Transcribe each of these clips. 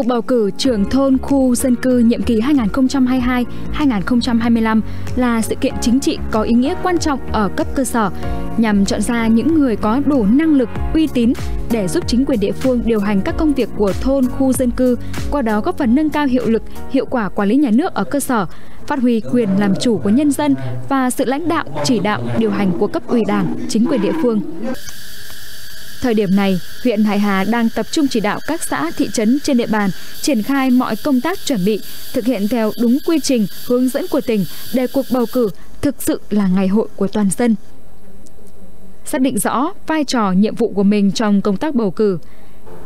Cuộc bầu cử trưởng thôn khu dân cư nhiệm kỳ 2022-2025 là sự kiện chính trị có ý nghĩa quan trọng ở cấp cơ sở nhằm chọn ra những người có đủ năng lực, uy tín để giúp chính quyền địa phương điều hành các công việc của thôn khu dân cư, qua đó góp phần nâng cao hiệu lực, hiệu quả quản lý nhà nước ở cơ sở, phát huy quyền làm chủ của nhân dân và sự lãnh đạo, chỉ đạo, điều hành của cấp ủy đảng, chính quyền địa phương. Thời điểm này, huyện Hải Hà đang tập trung chỉ đạo các xã, thị trấn trên địa bàn triển khai mọi công tác chuẩn bị, thực hiện theo đúng quy trình, hướng dẫn của tỉnh để cuộc bầu cử thực sự là ngày hội của toàn dân. Xác định rõ vai trò nhiệm vụ của mình trong công tác bầu cử,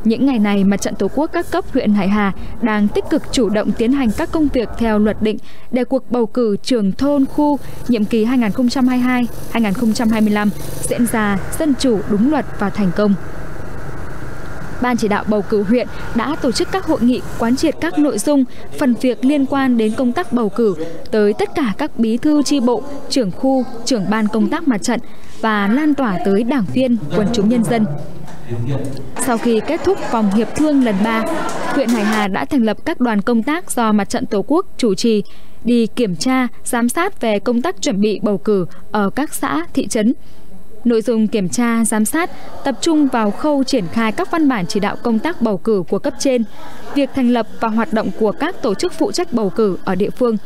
những ngày này, Mặt trận Tổ quốc các cấp huyện Hải Hà đang tích cực chủ động tiến hành các công việc theo luật định để cuộc bầu cử trường thôn khu nhiệm kỳ 2022-2025 diễn ra dân chủ, đúng luật và thành công. Ban chỉ đạo bầu cử huyện đã tổ chức các hội nghị quán triệt các nội dung, phần việc liên quan đến công tác bầu cử tới tất cả các bí thư tri bộ, trưởng khu, trưởng ban công tác mặt trận và lan tỏa tới đảng viên, quần chúng nhân dân. Sau khi kết thúc vòng hiệp thương lần 3, huyện Hải Hà đã thành lập các đoàn công tác do Mặt trận Tổ quốc chủ trì đi kiểm tra, giám sát về công tác chuẩn bị bầu cử ở các xã, thị trấn. Nội dung kiểm tra, giám sát tập trung vào khâu triển khai các văn bản chỉ đạo công tác bầu cử của cấp trên, việc thành lập và hoạt động của các tổ chức phụ trách bầu cử ở địa phương,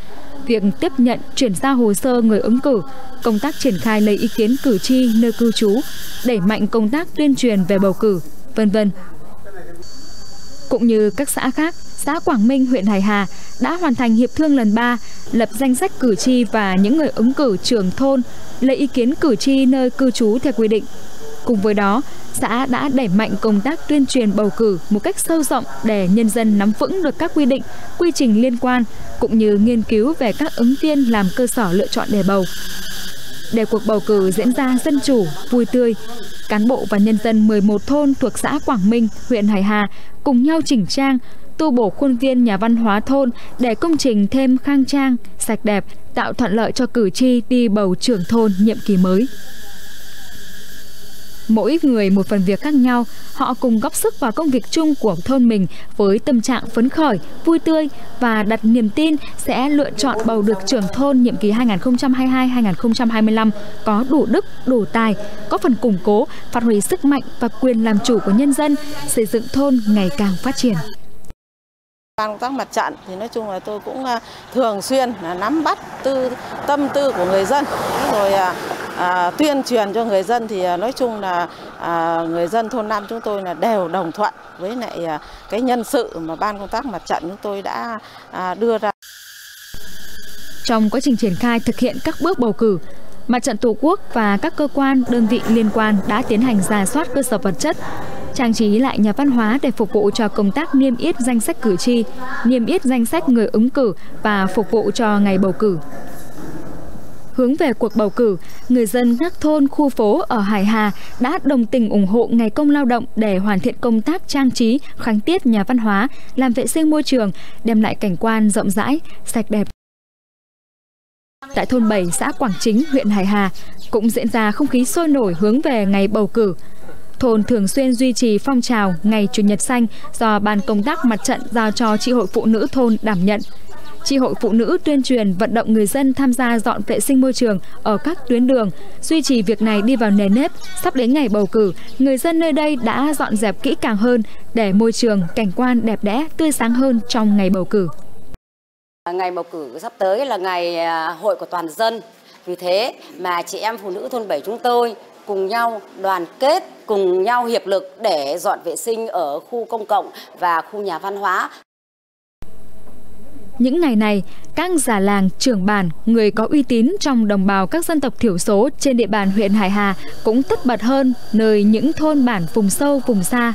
việc tiếp nhận, chuyển giao hồ sơ người ứng cử, công tác triển khai lấy ý kiến cử tri nơi cư trú, đẩy mạnh công tác tuyên truyền về bầu cử, vân vân. Cũng như các xã khác, xã Quảng Minh, huyện Hải Hà đã hoàn thành hiệp thương lần 3, lập danh sách cử tri và những người ứng cử trưởng thôn, lấy ý kiến cử tri nơi cư trú theo quy định. Cùng với đó, xã đã đẩy mạnh công tác tuyên truyền bầu cử một cách sâu rộng để nhân dân nắm vững được các quy định, quy trình liên quan, cũng như nghiên cứu về các ứng viên làm cơ sở lựa chọn đề bầu. Để cuộc bầu cử diễn ra dân chủ, vui tươi, cán bộ và nhân dân 11 thôn thuộc xã Quảng Minh, huyện Hải Hà cùng nhau chỉnh trang, tu bổ khuôn viên nhà văn hóa thôn để công trình thêm khang trang, sạch đẹp, tạo thuận lợi cho cử tri đi bầu trưởng thôn nhiệm kỳ mới. Mỗi người một phần việc khác nhau, họ cùng góp sức vào công việc chung của thôn mình với tâm trạng phấn khởi, vui tươi và đặt niềm tin sẽ lựa chọn bầu được trưởng thôn nhiệm kỳ 2022-2025 có đủ đức, đủ tài, có phần củng cố, phát huy sức mạnh và quyền làm chủ của nhân dân, xây dựng thôn ngày càng phát triển. Ban công tác mặt trận thì nói chung là tôi cũng à, thường xuyên là nắm bắt tư tâm tư của người dân rồi à, à, tuyên truyền cho người dân thì à, nói chung là à, người dân thôn Nam chúng tôi là đều đồng thuận với lại à, cái nhân sự mà ban công tác mặt trận chúng tôi đã à, đưa ra. Trong quá trình triển khai thực hiện các bước bầu cử, Mặt trận Tổ quốc và các cơ quan, đơn vị liên quan đã tiến hành giả soát cơ sở vật chất, trang trí lại nhà văn hóa để phục vụ cho công tác niêm yết danh sách cử tri, niêm yết danh sách người ứng cử và phục vụ cho ngày bầu cử. Hướng về cuộc bầu cử, người dân các thôn, khu phố ở Hải Hà đã đồng tình ủng hộ Ngày công lao động để hoàn thiện công tác trang trí, khánh tiết nhà văn hóa, làm vệ sinh môi trường, đem lại cảnh quan rộng rãi, sạch đẹp. Tại thôn 7 xã Quảng Chính, huyện Hải Hà cũng diễn ra không khí sôi nổi hướng về ngày bầu cử. Thôn thường xuyên duy trì phong trào Ngày Chủ nhật xanh do Ban công tác mặt trận giao cho Tri hội Phụ nữ thôn đảm nhận. Tri hội Phụ nữ tuyên truyền vận động người dân tham gia dọn vệ sinh môi trường ở các tuyến đường, duy trì việc này đi vào nề nếp. Sắp đến ngày bầu cử, người dân nơi đây đã dọn dẹp kỹ càng hơn để môi trường, cảnh quan đẹp đẽ, tươi sáng hơn trong ngày bầu cử. À, ngày bầu cử sắp tới là ngày à, hội của toàn dân. Vì thế mà chị em phụ nữ thôn 7 chúng tôi cùng nhau đoàn kết, cùng nhau hiệp lực để dọn vệ sinh ở khu công cộng và khu nhà văn hóa. Những ngày này, các già làng, trưởng bản, người có uy tín trong đồng bào các dân tộc thiểu số trên địa bàn huyện Hải Hà cũng tất bật hơn nơi những thôn bản vùng sâu, vùng xa.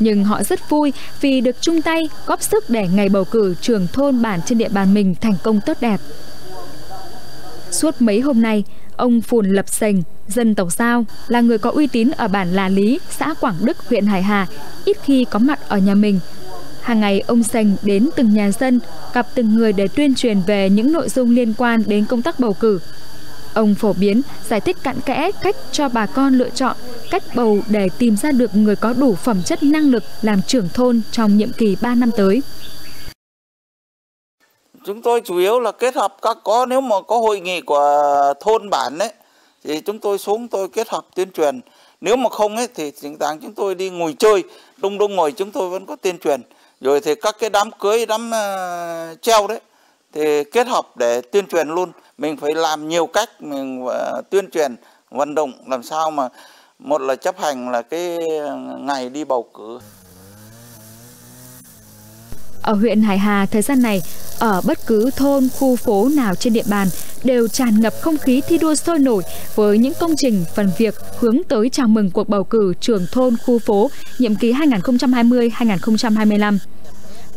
Nhưng họ rất vui vì được chung tay góp sức để ngày bầu cử trưởng thôn bản trên địa bàn mình thành công tốt đẹp. Suốt mấy hôm nay, ông Phùn Lập Sành, dân tộc Giao, là người có uy tín ở bản Là Lý, xã Quảng Đức, huyện Hải Hà, ít khi có mặt ở nhà mình Hàng ngày ông Sành đến từng nhà dân, gặp từng người để tuyên truyền về những nội dung liên quan đến công tác bầu cử. Ông phổ biến, giải thích cặn kẽ cách cho bà con lựa chọn cách bầu để tìm ra được người có đủ phẩm chất năng lực làm trưởng thôn trong nhiệm kỳ 3 năm tới. Chúng tôi chủ yếu là kết hợp các có nếu mà có hội nghị của thôn bản đấy thì chúng tôi xuống tôi kết hợp tuyên truyền. Nếu mà không ấy thì thỉnh thoảng chúng tôi đi ngồi chơi, đông đông ngồi chúng tôi vẫn có tuyên truyền. Rồi thì các cái đám cưới, đám uh, treo đấy thì kết hợp để tuyên truyền luôn. Mình phải làm nhiều cách mình uh, tuyên truyền vận động làm sao mà một là chấp hành là cái ngày đi bầu cử. Ở huyện Hải Hà thời gian này, ở bất cứ thôn, khu phố nào trên địa bàn đều tràn ngập không khí thi đua sôi nổi với những công trình, phần việc hướng tới chào mừng cuộc bầu cử trưởng thôn, khu phố nhiệm kỳ 2020-2025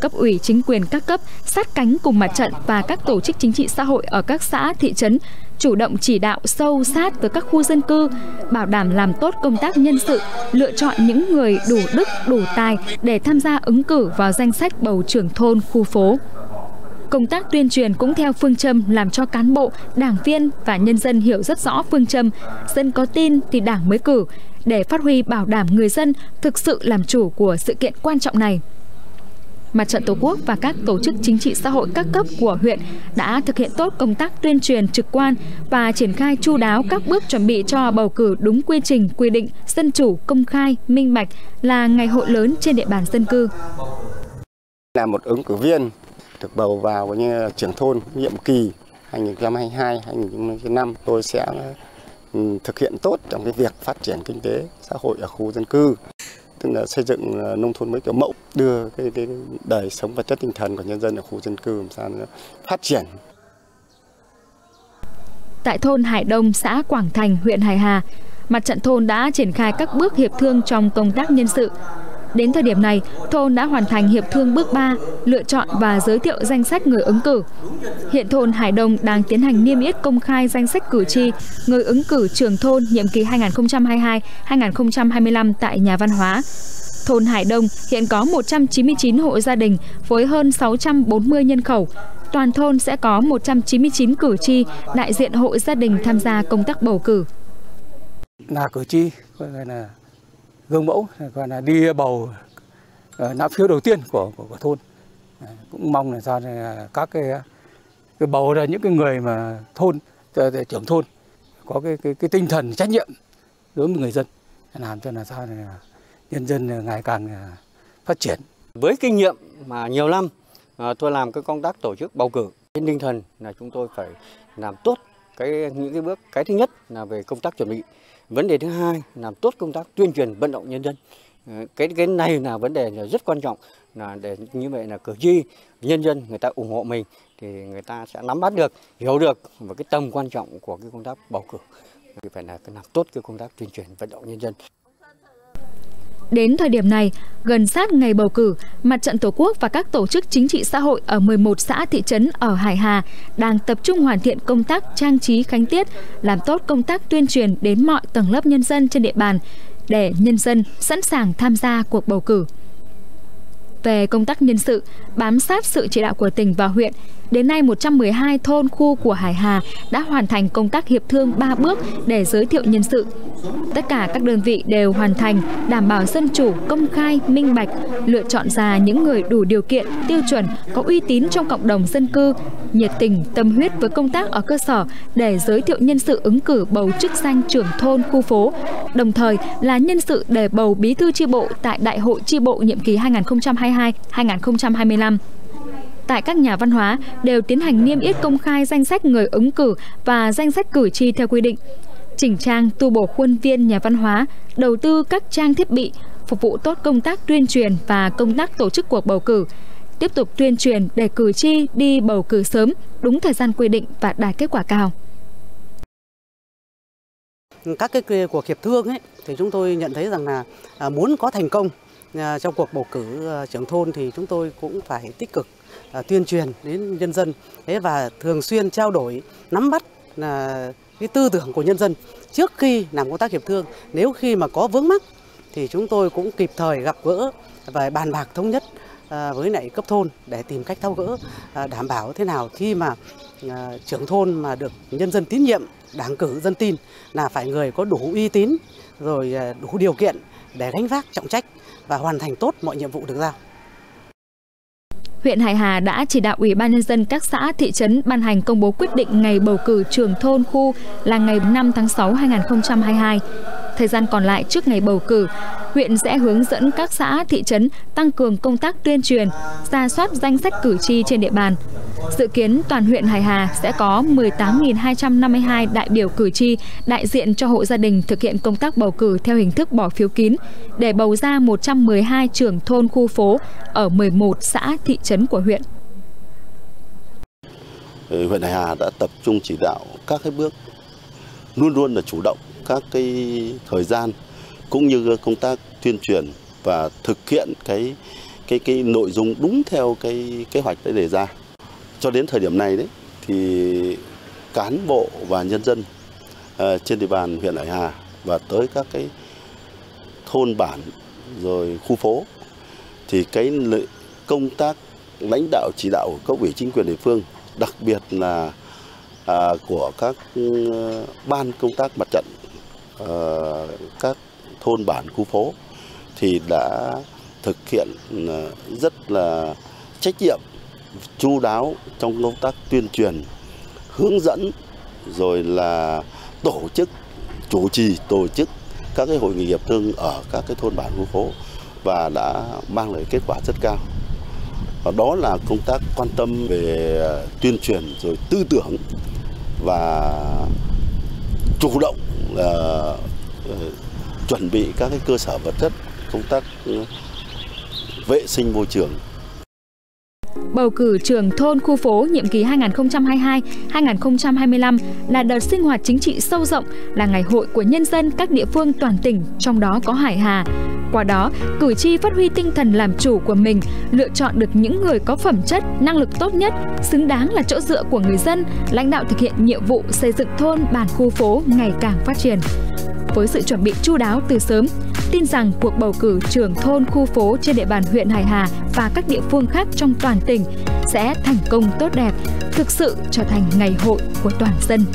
cấp ủy chính quyền các cấp sát cánh cùng mặt trận và các tổ chức chính trị xã hội ở các xã, thị trấn chủ động chỉ đạo sâu sát với các khu dân cư, bảo đảm làm tốt công tác nhân sự, lựa chọn những người đủ đức, đủ tài để tham gia ứng cử vào danh sách bầu trưởng thôn, khu phố. Công tác tuyên truyền cũng theo phương châm làm cho cán bộ, đảng viên và nhân dân hiểu rất rõ phương châm dân có tin thì đảng mới cử để phát huy bảo đảm người dân thực sự làm chủ của sự kiện quan trọng này. Mặt trận Tổ quốc và các tổ chức chính trị xã hội các cấp của huyện đã thực hiện tốt công tác tuyên truyền trực quan và triển khai chu đáo các bước chuẩn bị cho bầu cử đúng quy trình, quy định, dân chủ, công khai, minh bạch là ngày hội lớn trên địa bàn dân cư. Là một ứng cử viên được bầu vào như trưởng thôn nhiệm kỳ 2022-2025 tôi sẽ ừ, thực hiện tốt trong cái việc phát triển kinh tế xã hội ở khu dân cư tức là xây dựng ờ, nông thôn mới kiểu mẫu đưa cái, cái đời sống vật chất tinh thần của nhân dân ở khu dân cư làm sao phát triển tại thôn Hải Đông, xã Quảng Thành, huyện Hải Hà, mặt trận thôn đã triển khai các bước hiệp thương trong công tác nhân sự. Đến thời điểm này, thôn đã hoàn thành hiệp thương bước 3, lựa chọn và giới thiệu danh sách người ứng cử. Hiện thôn Hải Đông đang tiến hành niêm yết công khai danh sách cử tri, người ứng cử trưởng thôn nhiệm kỳ 2022-2025 tại nhà văn hóa. Thôn Hải Đông hiện có 199 hộ gia đình với hơn 640 nhân khẩu. Toàn thôn sẽ có 199 cử tri đại diện hộ gia đình tham gia công tác bầu cử. Là cử tri, gọi là gương mẫu, gọi là đi bầu ờ, nã phiếu đầu tiên của, của, của thôn. Ờ, cũng mong là sao là ờ, các cái, cái bầu ra những cái người mà thôn, trưởng thôn có cái, cái, cái tinh thần trách nhiệm đối với người dân làm cho là sao là nhân dân ngày càng phát triển. Với kinh nghiệm mà nhiều năm tôi làm cái công tác tổ chức bầu cử, trên tinh thần là chúng tôi phải làm tốt cái những cái bước cái thứ nhất là về công tác chuẩn bị vấn đề thứ hai làm tốt công tác tuyên truyền vận động nhân dân. Ờ, cái cái này là vấn đề là rất quan trọng, là để như vậy là cử tri, nhân dân người ta ủng hộ mình thì người ta sẽ nắm bắt được, hiểu được và cái tầm quan trọng của cái công tác bầu cử. Thì phải là làm tốt cái công tác tuyên truyền vận động nhân dân. Đến thời điểm này, gần sát ngày bầu cử, Mặt trận Tổ quốc và các tổ chức chính trị xã hội ở 11 xã thị trấn ở Hải Hà đang tập trung hoàn thiện công tác trang trí khánh tiết, làm tốt công tác tuyên truyền đến mọi tầng lớp nhân dân trên địa bàn để nhân dân sẵn sàng tham gia cuộc bầu cử. Về công tác nhân sự, bám sát sự chỉ đạo của tỉnh và huyện, Đến nay, 112 thôn khu của Hải Hà đã hoàn thành công tác hiệp thương 3 bước để giới thiệu nhân sự. Tất cả các đơn vị đều hoàn thành, đảm bảo dân chủ, công khai, minh bạch, lựa chọn ra những người đủ điều kiện, tiêu chuẩn, có uy tín trong cộng đồng dân cư, nhiệt tình, tâm huyết với công tác ở cơ sở để giới thiệu nhân sự ứng cử bầu chức danh trưởng thôn khu phố, đồng thời là nhân sự để bầu bí thư chi bộ tại Đại hội chi bộ nhiệm kỳ 2022-2025 tại các nhà văn hóa đều tiến hành niêm yết công khai danh sách người ứng cử và danh sách cử tri theo quy định. Chỉnh trang tu bổ khuôn viên nhà văn hóa, đầu tư các trang thiết bị, phục vụ tốt công tác tuyên truyền và công tác tổ chức cuộc bầu cử. Tiếp tục tuyên truyền để cử tri đi bầu cử sớm, đúng thời gian quy định và đạt kết quả cao. Các cái cuộc hiệp thương ấy, thì chúng tôi nhận thấy rằng là à, muốn có thành công à, trong cuộc bầu cử à, trưởng thôn thì chúng tôi cũng phải tích cực tuyên truyền đến nhân dân. Thế và thường xuyên trao đổi, nắm bắt là cái tư tưởng của nhân dân trước khi làm công tác hiệp thương. Nếu khi mà có vướng mắc thì chúng tôi cũng kịp thời gặp gỡ và bàn bạc thống nhất với lại cấp thôn để tìm cách thao gỡ đảm bảo thế nào khi mà trưởng thôn mà được nhân dân tín nhiệm đảng cử dân tin là phải người có đủ uy tín, rồi à, đủ điều kiện để gánh vác trọng trách và hoàn thành tốt mọi nhiệm vụ được giao huyện Hải Hà đã chỉ đạo Ủy ban nhân dân các xã, thị trấn ban hành công bố quyết định ngày bầu cử trưởng thôn khu là ngày 5 tháng 6 2022. Thời gian còn lại trước ngày bầu cử, huyện sẽ hướng dẫn các xã, thị trấn tăng cường công tác tuyên truyền, ra soát danh sách cử tri trên địa bàn. Dự kiến toàn huyện Hải Hà sẽ có 18.252 đại biểu cử tri đại diện cho hộ gia đình thực hiện công tác bầu cử theo hình thức bỏ phiếu kín để bầu ra 112 trưởng thôn khu phố ở 11 xã thị trấn của huyện. Ừ, huyện Hải Hà đã tập trung chỉ đạo các cái bước luôn luôn là chủ động các cái thời gian cũng như công tác tuyên truyền và thực hiện cái cái cái nội dung đúng theo cái kế hoạch đã đề ra. Cho đến thời điểm này đấy thì cán bộ và nhân dân uh, trên địa bàn huyện Hải Hà và tới các cái thôn bản rồi khu phố thì cái công tác lãnh đạo chỉ đạo của cấp ủy chính quyền địa phương đặc biệt là à, của các uh, ban công tác mặt trận Ờ, các thôn bản khu phố thì đã thực hiện ờ, rất là trách nhiệm, chu đáo trong công tác tuyên truyền, hướng dẫn, rồi là tổ chức, chủ trì, tổ chức các cái hội nghị hiệp thương ở các cái thôn bản khu phố và đã mang lại kết quả rất cao. Và đó là công tác quan tâm về ờ, tuyên truyền rồi tư tưởng và chủ động là ờ, chuẩn bị các cái cơ sở vật chất, công tác ừ, vệ sinh môi trường. Bầu cử trưởng thôn khu phố nhiệm kỳ 2022-2025 là đợt sinh hoạt chính trị sâu rộng, là ngày hội của nhân dân các địa phương toàn tỉnh, trong đó có Hải Hà. Qua đó, cử tri phát huy tinh thần làm chủ của mình, lựa chọn được những người có phẩm chất, năng lực tốt nhất, xứng đáng là chỗ dựa của người dân, lãnh đạo thực hiện nhiệm vụ xây dựng thôn, bản khu phố ngày càng phát triển với sự chuẩn bị chu đáo từ sớm, tin rằng cuộc bầu cử trưởng thôn khu phố trên địa bàn huyện Hải Hà và các địa phương khác trong toàn tỉnh sẽ thành công tốt đẹp, thực sự trở thành ngày hội của toàn dân.